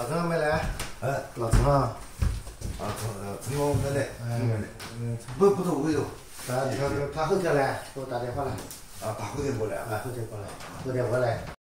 老陈还没来。哎，老陈啊。啊，陈陈工在的，嗯，不，不是我有。他他后天来给我打电话来。啊，他后天过来。啊，后天过来，后天过来。